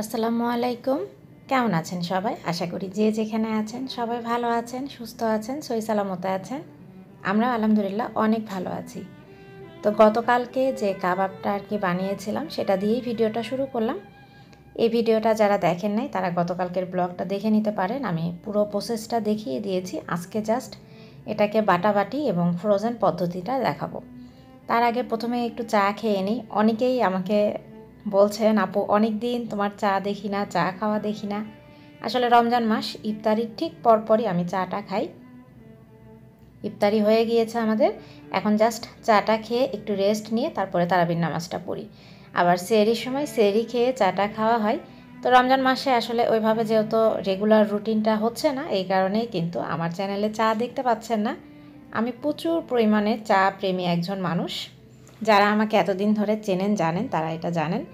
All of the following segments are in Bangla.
আসসালামু আলাইকুম। কেমন আছেন সবাই? আশা করি যে যেখানে আছেন সবাই ভালো আছেন, সুস্থ আছেন, সই সালামতে আছেন। আমরা আলহামদুলিল্লাহ অনেক ভালো আছি। তো গতকালকে যে কাবাবটা আর কি বানিয়েছিলাম সেটা দিয়েই ভিডিওটা শুরু করলাম। এই ভিডিওটা যারা দেখেন নাই, তারা গতকালকের ব্লগটা দেখে নিতে পারেন। আমি পুরো প্রসেসটা দেখিয়ে দিয়েছি। আজকে জাস্ট এটাকে বাটাবাটি এবং ফ্রোজেন পদ্ধতিটা দেখাবো। তার আগে প্রথমে একটু চা খেয়ে নিই। অনেকেই আমাকে বলছেন, আপু অনেক দিন তোমার চা দেখি না, চা খাওয়া দেখি না। আসলে রমজান মাস, ইফতারির ঠিক পরপরই আমি চাটা খাই। ইফতারি হয়ে গিয়েছে আমাদের। এখন জাস্ট চাটা খেয়ে একটু রেস্ট নিয়ে তারপরে তারাবির নামাজটা পড়ি। আবার সেরির সময় সেরি খেয়ে চাটা খাওয়া হয়। তো রমজান মাসে আসলে ওইভাবে যেহেতু রেগুলার রুটিনটা হচ্ছে না, এই কারণেই কিন্তু আমার চ্যানেলে চা দেখতে পাচ্ছেন না। আমি প্রচুর পরিমাণে চা প্রেমী একজন মানুষ। যারা আমাকে এতদিন ধরে চেনেন, জানেন, তারা এটা জানেন।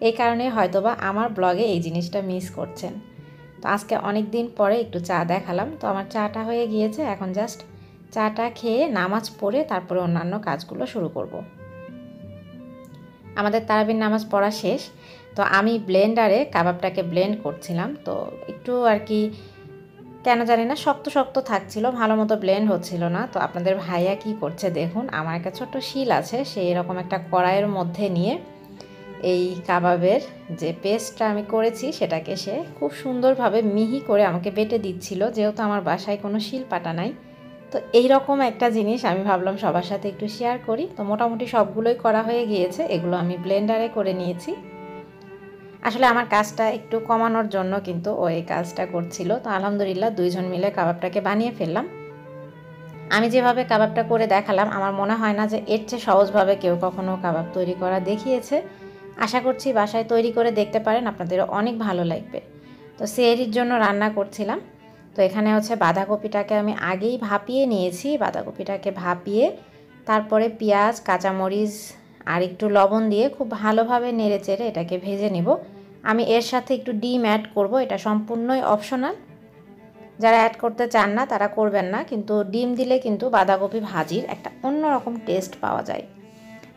এই কারণে হয়তোবা আমার ব্লগে এই জিনিসটা মিস করছেন। তো আজকে অনেক দিন পরে একটু চা দেখালাম। তো আমার চাটা হয়ে গিয়েছে, এখন জাস্ট চাটা খেয়ে নামাজ পড়ে তারপরে অন্যান্য কাজগুলো শুরু করব। আমাদের তারাবির নামাজ পড়া শেষ। তো আমি ব্লেন্ডারে কাবাবটাকে ব্লেন্ড করছিলাম। তো একটু আর কি কেন জানি না, শক্ত শক্ত থাকছিল, ভালো মতো ব্লেন্ড হচ্ছিল না। তো আপনাদের ভাইয়া কি করছে দেখুন, আমার একটা ছোট্ট শিল আছে, সেই রকম একটা কড়াইয়ের মধ্যে নিয়ে এই কাবাবের যে পেস্টটা আমি করেছি, সেটাকে সে খুব সুন্দরভাবে মিহি করে আমাকে বেটে দিচ্ছিল, যেহেতু আমার বাসায় কোনো শিল পাটা নাই। তো এই রকম একটা জিনিস আমি ভাবলাম সবার সাথে একটু শেয়ার করি। তো মোটামুটি সবগুলোই করা হয়ে গিয়েছে, এগুলো আমি ব্লেন্ডারে করে নিয়েছি। আসলে আমার কাজটা একটু কমানোর জন্য কিন্তু ও এই কাজটা করছিল। তো আলহামদুলিল্লাহ দুইজন মিলে কাবাবটাকে বানিয়ে ফেললাম। আমি যেভাবে কাবাবটা করে দেখালাম, আমার মনে হয় না যে এর চেয়ে সহজভাবে কেউ কখনো কাবাব তৈরি করা দেখিয়েছে। আশা করছি বাসায় তৈরি করে দেখতে পারেন আপনাদের অনেক ভালো লাগবে। তো সেরির জন্য রান্না করছিলাম। তো এখানে হচ্ছে বাঁধাকপিটাকে আমি আগেই ভাপিয়ে নিয়েছি। বাঁধাকপিটাকে ভাপিয়ে তারপরে পেঁয়াজ, কাঁচামরিচ আর একটু লবণ দিয়ে খুব ভালোভাবে নেড়ে চেড়ে এটাকে ভেজে নেব। আমি এর সাথে একটু ডিম অ্যাড করব, এটা সম্পূর্ণই অপশনাল যারা অ্যাড করতে চান না, তারা করবেন না, কিন্তু ডিম দিলে কিন্তু বাঁধাকপি ভাজির একটা অন্যরকম টেস্ট পাওয়া যায়।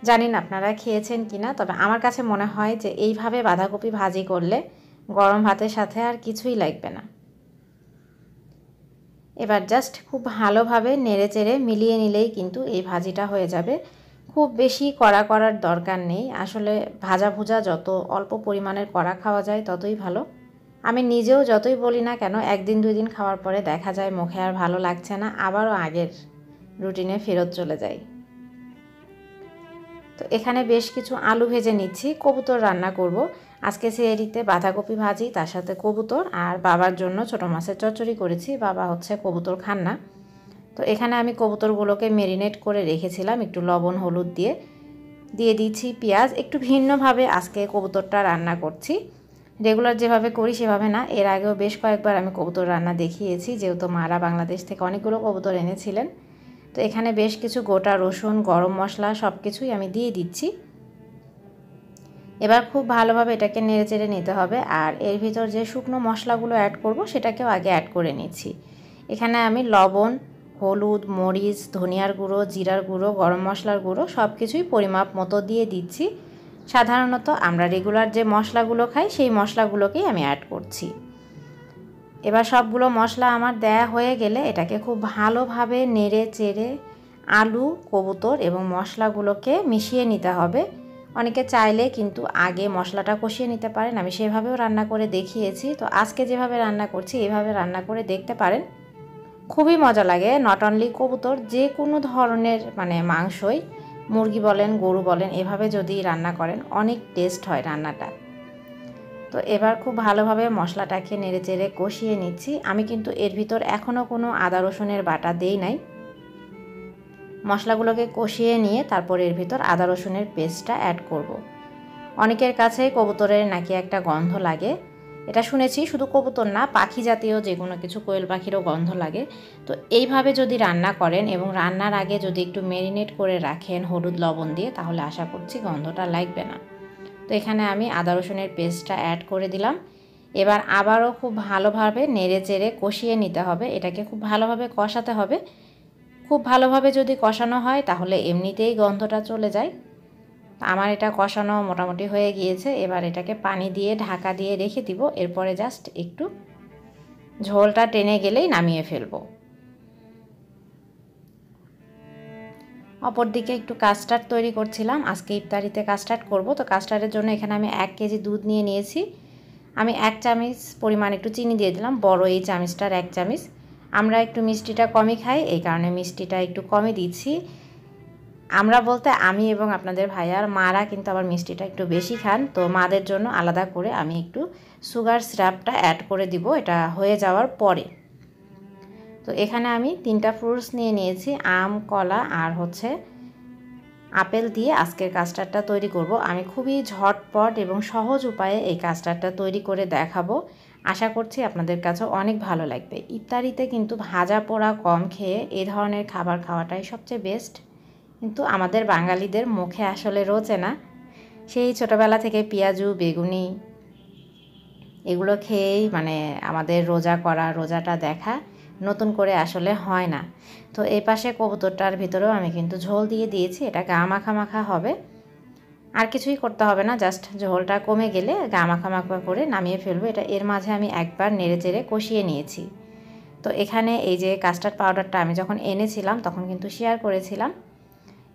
জানি না আপনারা খেয়েছেন কি না তবে আমার কাছে মনে হয় যে এইভাবে বাঁধাকপি ভাজি করলে গরম ভাতের সাথে আর কিছুই লাগবে না। এবার জাস্ট খুব ভালোভাবে নেড়ে চেড়ে মিলিয়ে নিলেই কিন্তু এই ভাজিটা হয়ে যাবে। খুব বেশি কড়া করার দরকার নেই। আসলে ভাজা ভুজা যত অল্প পরিমাণের কড়া খাওয়া যায় ততই ভালো। আমি নিজেও যতই বলি না কেন, একদিন দুই দিন খাওয়ার পরে দেখা যায় মুখে আর ভালো লাগছে না, আবারও আগের রুটিনে ফেরত চলে যায় তো এখানে বেশ কিছু আলু ভেজে নিচ্ছি, কবুতর রান্না করব। আজকে সেরিতে বাঁধাকপি ভাজি, তার সাথে কবুতর আর বাবার জন্য ছোটো মাছের চচ্চড়ি করেছি, বাবা হচ্ছে কবুতর খান না। তো এখানে আমি কবুতরগুলোকে মেরিনেট করে রেখেছিলাম, একটু লবণ, হলুদ দিয়ে। দিয়ে দিচ্ছি পেঁয়াজ, একটু ভিন্নভাবে আজকে কবুতরটা রান্না করছি। রেগুলার যেভাবে করি সেভাবে না, এর আগেও বেশ কয়েকবার আমি কবুতর রান্না দেখিয়েছি, যেহেতু মারা বাংলাদেশ থেকে অনেকগুলো কবুতর এনেছিলেন। তো এখানে বেশ কিছু গোটা রসুন, গরম মশলা সব কিছুই আমি দিয়ে দিচ্ছি। এবার খুব ভালোভাবে এটাকে নেড়ে চেড়ে নিতে হবে, আর এর ভিতর যে শুকনো মশলাগুলো অ্যাড করব, সেটাকেও আগে অ্যাড করে নিচ্ছি। এখানে আমি লবণ হলুদ, মরিচ, ধনিয়ার গুঁড়ো, জিরার গুঁড়ো, গরম মশলার গুঁড়ো সব কিছুই পরিমাপ মতো দিয়ে দিচ্ছি। সাধারণত আমরা রেগুলার যে মশলাগুলো খাই, সেই মশলাগুলোকেই আমি অ্যাড করছি। এবার সবগুলো মশলা আমার দেয়া হয়ে গেলে এটাকে খুব ভালোভাবে নেড়ে চেড়ে আলু, কবুতর এবং মশলাগুলোকে মিশিয়ে নিতে হবে। অনেকে চাইলে কিন্তু আগে মশলাটা কষিয়ে নিতে পারেন। আমি সেভাবেও রান্না করে দেখিয়েছি। তো আজকে যেভাবে রান্না করছি, এভাবে রান্না করে দেখতে পারেন। খুবই মজা লাগে। নট অনলি কবুতর, যে কোনো ধরনের মানে মাংসই মুরগি বলেন, গরু বলেন, এভাবে যদি রান্না করেন, অনেক টেস্ট হয় রান্নাটা। তো এবার খুব ভালোভাবে মশলাটাকে নেড়ে চেড়ে কষিয়ে নিচ্ছি। আমি কিন্তু এর ভিতর এখনও কোনো আদা রসুনের বাটা দেই নাই। মশলাগুলোকে কষিয়ে নিয়ে তারপর এর ভিতর আদা রসুনের পেস্টটা অ্যাড করব। অনেকের কাছে কবুতরের নাকি একটা গন্ধ লাগে। এটা শুনেছি, শুধু কবুতর না, পাখি জাতীয় যে কোনো কিছু কোয়েল পাখিরও গন্ধ লাগে। তো এইভাবে যদি রান্না করেন এবং রান্নার আগে যদি একটু মেরিনেট করে রাখেন হলুদ লবণ দিয়ে, তাহলে আশা করছি গন্ধটা লাগবে না। তো এখানে আমি আদা রসুনের পেস্টটা অ্যাড করে দিলাম। এবার আবারও খুব ভালোভাবে নেড়ে চেড়ে কষিয়ে নিতে হবে। এটাকে খুব ভালোভাবে কষাতে হবে। খুব ভালোভাবে যদি কষানো হয়, তাহলে এমনিতেই গন্ধটা চলে যায়। আমার এটা কষানো মোটামুটি হয়ে গিয়েছে, এবার এটাকে পানি দিয়ে ঢাকা দিয়ে রেখে দিব, এরপরে জাস্ট একটু ঝোলটা টেনে গেলেই নামিয়ে ফেলব। অপরদিকে একটু কাস্টার্ড তৈরি করছিলাম, আজকে ইফতারিতে কাস্টার্ড করব, তো কাস্টার্ডের জন্য এখানে আমি এক কেজি দুধ নিয়ে নিয়েছি। আমি এক চামচ পরিমাণ একটু চিনি দিয়ে দিলাম, বড় এই চামচটার এক চামচ। আমরা একটু মিষ্টিটা কমই খাই, এই কারণে মিষ্টিটা একটু কমই দিচ্ছি। আমরা বলতে আমি এবং আপনাদের ভাইয়ার মারা কিন্তু আবার মিষ্টিটা একটু বেশি খান, তো মাদের জন্য আলাদা করে আমি একটু সুগার সিরাপটা অ্যাড করে দিব, এটা হয়ে যাওয়ার পরে। তো এখানে আমি তিনটা ফ্রুটস নিয়ে নিয়েছি, আম, কলা আর হচ্ছে আপেল দিয়ে আজকের কাস্টারটা তৈরি করব। আমি খুবই ঝটপট এবং সহজ উপায়ে এই কাস্টারটা তৈরি করে দেখাবো। আশা করছি আপনাদের কাছে অনেক ভালো লাগবে। ইফতারিতে কিন্তু ভাজা পোড়া কম খেয়ে এ ধরনের খাবার খাওয়াটাই সবচেয়ে বেস্ট কিন্তু আমাদের বাঙালিদের মুখে আসলে রোচে না। সেই ছোটোবেলা থেকে পেঁয়াজু, বেগুনি এগুলো খেয়েই মানে আমাদের রোজা করা, রোজাটা দেখা নতুন করে আসলে হয় না। তো এই পাশে কবুতরটার ভিতরেও আমি কিন্তু ঝোল দিয়ে দিয়েছি, এটা গা মাখা মাখা হবে। আর কিছুই করতে হবে না, জাস্ট ঝোলটা কমে গেলে গা মাখা মাখা করে নামিয়ে ফেলব, এটা এর মাঝে আমি একবার নেড়ে চেড়ে কষিয়ে নিয়েছি। তো এখানে এই যে কাস্টার্ড পাউডারটা আমি যখন এনেছিলাম, তখন কিন্তু শেয়ার করেছিলাম।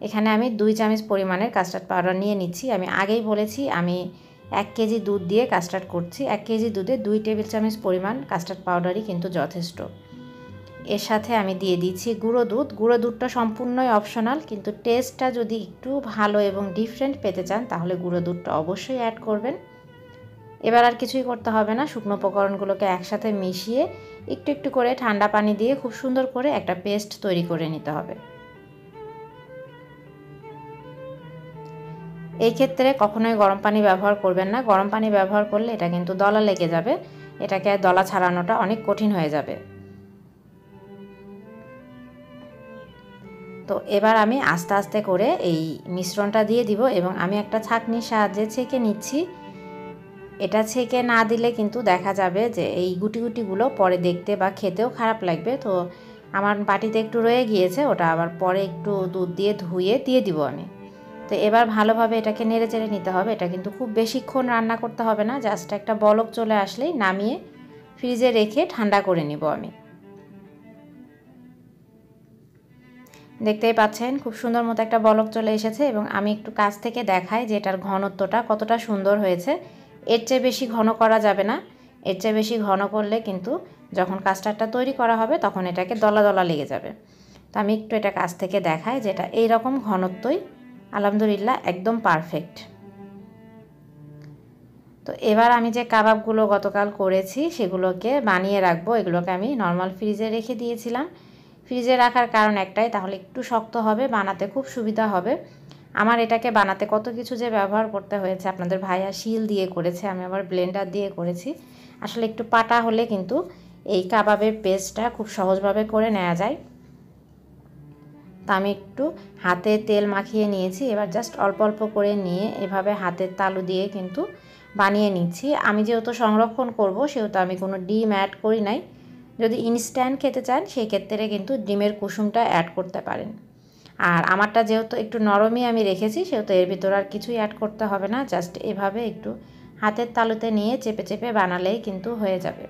এখানে আমি দুই চামচ পরিমাণের কাস্টার্ড পাউডার নিয়ে নিচ্ছি। আমি আগেই বলেছি, আমি এক কেজি দুধ দিয়ে কাস্টার্ড করছি। এক কেজি দুধে দুই টেবিল চামচ পরিমাণ কাস্টার্ড পাউডারই কিন্তু যথেষ্ট। এর সাথে আমি দিয়ে দিচ্ছি গুঁড়ো দুধ। গুঁড়ো দুধটা সম্পূর্ণই অপশনাল কিন্তু টেস্টটা যদি একটু ভালো এবং ডিফারেন্ট পেতে চান, তাহলে গুঁড়ো দুধটা অবশ্যই অ্যাড করবেন। এবার আর কিছুই করতে হবে না। শুকনো উপকরণগুলোকে একসাথে মিশিয়ে একটু একটু করে ঠান্ডা পানি দিয়ে খুব সুন্দর করে একটা পেস্ট তৈরি করে নিতে হবে। এই ক্ষেত্রে কখনোই গরম পানি ব্যবহার করবেন না। গরম পানি ব্যবহার করলে এটা কিন্তু দলা লেগে যাবে। এটাকে দলা ছাড়ানোটা অনেক কঠিন হয়ে যাবে। তো এবার আমি আস্তে আস্তে করে এই মিশ্রণটা দিয়ে দিব এবং আমি একটা ছাঁকনির সাহায্যে ছেঁকে নিচ্ছি। এটা ছেঁকে না দিলে কিন্তু দেখা যাবে যে এই গুটি গুটিগুলো পরে দেখতে বা খেতেও খারাপ লাগবে। তো আমার বাটিতে একটু রয়ে গিয়েছে, ওটা আবার পরে একটু দুধ দিয়ে ধুয়ে দিয়ে দিব আমি। তো এবার ভালোভাবে এটাকে নেড়ে চেড়ে নিতে হবে। এটা কিন্তু খুব বেশিক্ষণ রান্না করতে হবে না জাস্ট একটা বলক চলে আসলেই নামিয়ে ফ্রিজে রেখে ঠান্ডা করে নিব আমি। দেখতেই পাচ্ছেন, খুব সুন্দর মতো একটা বলক চলে এসেছে এবং আমি একটু কাছ থেকে দেখাই যে এটার ঘনত্বটা কতটা সুন্দর হয়েছে। এর চেয়ে বেশি ঘন করা যাবে না, এর চেয়ে বেশি ঘন করলে কিন্তু যখন কাস্টারটা তৈরি করা হবে তখন এটাকে দলা দলা লেগে যাবে। তো আমি একটু এটা কাছ থেকে দেখাই যে এটা এইরকম ঘনত্বই আলহামদুলিল্লাহ, একদম পারফেক্ট তো এবার আমি যে কাবাবগুলো গতকাল করেছি, সেগুলোকে বানিয়ে রাখব। এগুলোকে আমি নর্মাল ফ্রিজে রেখে দিয়েছিলাম। ফ্রিজে রাখার কারণ একটাই, তাহলে একটু শক্ত হবে, বানাতে খুব সুবিধা হবে। আমার এটাকে বানাতে কত কিছু যে ব্যবহার করতে হয়েছে, আপনাদের ভাইয়া শিল দিয়ে করেছে, আমি আবার ব্লেন্ডার দিয়ে করেছি। আসলে একটু পাটা হলে কিন্তু এই কাবাবের পেস্টটা খুব সহজভাবে করে নেওয়া যায়। তা আমি একটু হাতে তেল মাখিয়ে নিয়েছি। এবার জাস্ট অল্প অল্প করে নিয়ে এভাবে হাতের তালু দিয়ে কিন্তু বানিয়ে নিচ্ছি। আমি যেহেতু সংরক্ষণ করব, সেহেতু আমি কোনো ডিম অ্যাড করি নাই। যদি ইনস্ট্যান্ট খেতে চান সেই ক্ষেত্রে কিন্তু ডিমের কুসুমটা অ্যাড করতে পারেন। আর আমারটা যেহেতু একটু নরমই আমি রেখেছি, সেহেতু এর ভিতর আর কিছুই অ্যাড করতে হবে না। জাস্ট এভাবে একটু হাতের তালুতে নিয়ে চেপে চেপে বানালেই কিন্তু হয়ে যাবে।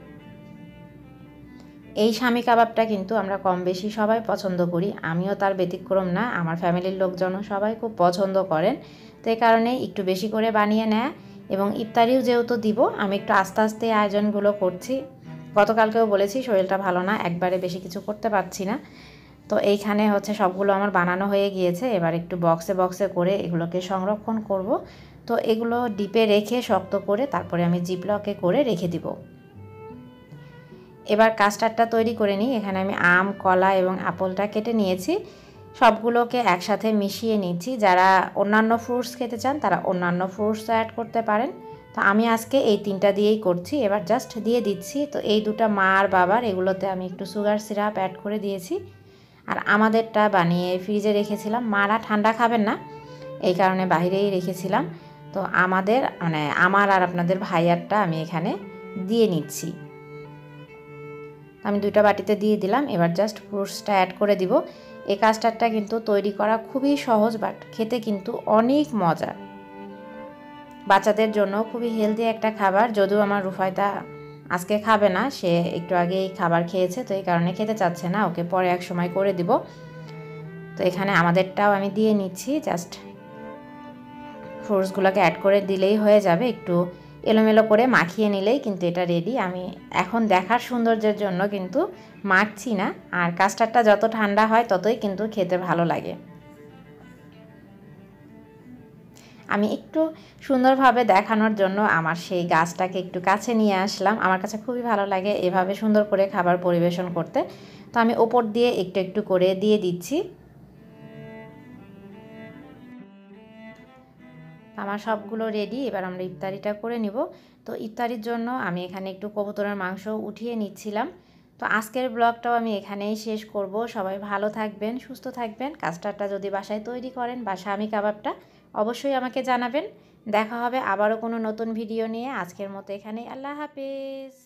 এই স্বামী কাবাবটা কিন্তু আমরা কম বেশি সবাই পছন্দ করি। আমিও তার ব্যতিক্রম না, আমার ফ্যামিলির লোকজনও সবাই খুব পছন্দ করেন। তো এই কারণে একটু বেশি করে বানিয়ে নেয় এবং ইফতারিও যেহেতু দিব, আমি একটু আস্তে আস্তে আয়োজনগুলো করছি। গতকালকেও বলেছি শরীরটা ভালো না, একবারে বেশি কিছু করতে পারছি না। তো এইখানে হচ্ছে সবগুলো আমার বানানো হয়ে গিয়েছে, এবার একটু বক্সে বক্সে করে এগুলোকে সংরক্ষণ করব। তো এগুলো ডিপে রেখে শক্ত করে তারপরে আমি জিপলকে করে রেখে দিব। এবার কাস্টারটা তৈরি করে নিই। এখানে আমি আম, কলা এবং আপেলটা কেটে নিয়েছি। সবগুলোকে একসাথে মিশিয়ে নিচ্ছি। যারা অন্যান্য ফ্রুটস খেতে চান, তারা অন্যান্য ফ্রুটস অ্যাড করতে পারেন। তো আমি আজকে এই তিনটা দিয়েই করছি। এবার জাস্ট দিয়ে দিচ্ছি। তো এই দুটা মা আর বাবার, এগুলোতে আমি একটু সুগার সিরাপ অ্যাড করে দিয়েছি। আর আমাদেরটা বানিয়ে ফ্রিজে রেখেছিলাম। মারা ঠান্ডা খাবেন না, এই কারণে বাইরেই রেখেছিলাম। তো আমাদের মানে আমার আর আপনাদের ভাইয়ারটা আমি এখানে দিয়ে নিচ্ছি। আমি দুইটা বাটিতে দিয়ে দিলাম। এবার জাস্ট ফ্রুটসটা অ্যাড করে দিব। এই কাস্টার্ডটা কিন্তু তৈরি করা খুবই সহজ বাট খেতে কিন্তু অনেক মজা। বাচ্চাদের জন্য খুবই হেলদি একটা খাবার। যদিও আমার রুফায়দা আজকে খাবে না, সে একটু আগেই খাবার খেয়েছে, তো এই কারণে খেতে চাচ্ছে না। ওকে পরে এক সময় করে দিব। তো এখানে আমাদেরটাও আমি দিয়ে নিচ্ছি। জাস্ট ফ্রুটসগুলোকে অ্যাড করে দিলেই হয়ে যাবে। একটু এলোমেলো করে মাখিয়ে নিলেই কিন্তু এটা রেডি আমি এখন দেখার সৌন্দর্যের জন্য কিন্তু মাখছি না, আর কাস্টারটা যত ঠান্ডা হয় ততই কিন্তু খেতে ভালো লাগে। আমি একটু সুন্দরভাবে দেখানোর জন্য আমার সেই গাছটাকে একটু কাছে নিয়ে আসলাম। আমার কাছে খুবই ভালো লাগে এভাবে সুন্দর করে খাবার পরিবেশন করতে। তো আমি ওপর দিয়ে একটু একটু করে দিয়ে দিচ্ছি। আমার সবগুলো রেডি এবার আমরা ইফতারিটা করে নিব। তো ইফতারির জন্য আমি এখানে একটু কবুতরের মাংস উঠিয়ে নিচ্ছিলাম। তো আজকের ব্লগটাও আমি এখানেই শেষ করব। সবাই ভালো থাকবেন, সুস্থ থাকবেন। কাস্টারটা যদি বাসায় তৈরি করেন বা স্বামী কাবাবটা অবশ্যই আমাকে জানাবেন। দেখা হবে আবারও কোনো নতুন ভিডিও নিয়ে। আজকের মতো এখানেই। আল্লাহ হাফেজ।